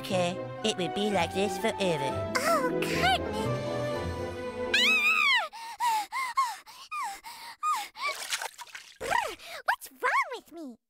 Okay, it would be like this forever. Oh, Cartman! Ah! What's wrong with me?